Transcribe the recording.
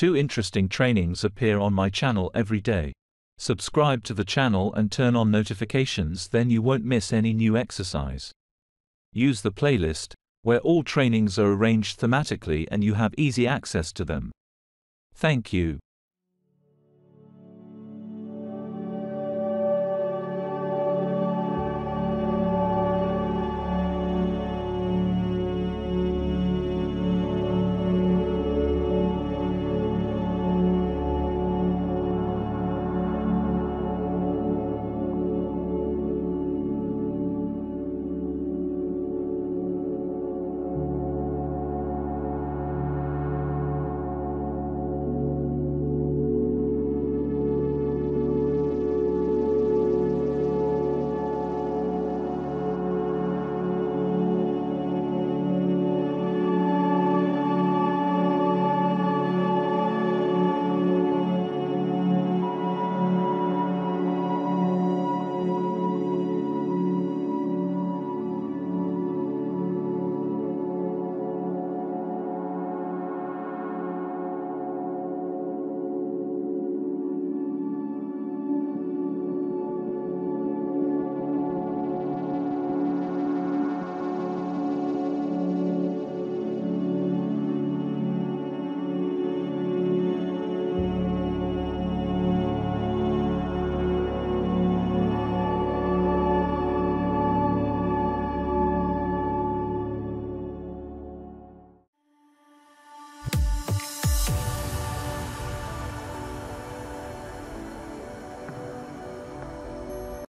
Two interesting trainings appear on my channel every day. Subscribe to the channel and turn on notifications then you won't miss any new exercise. Use the playlist, where all trainings are arranged thematically and you have easy access to them. Thank you.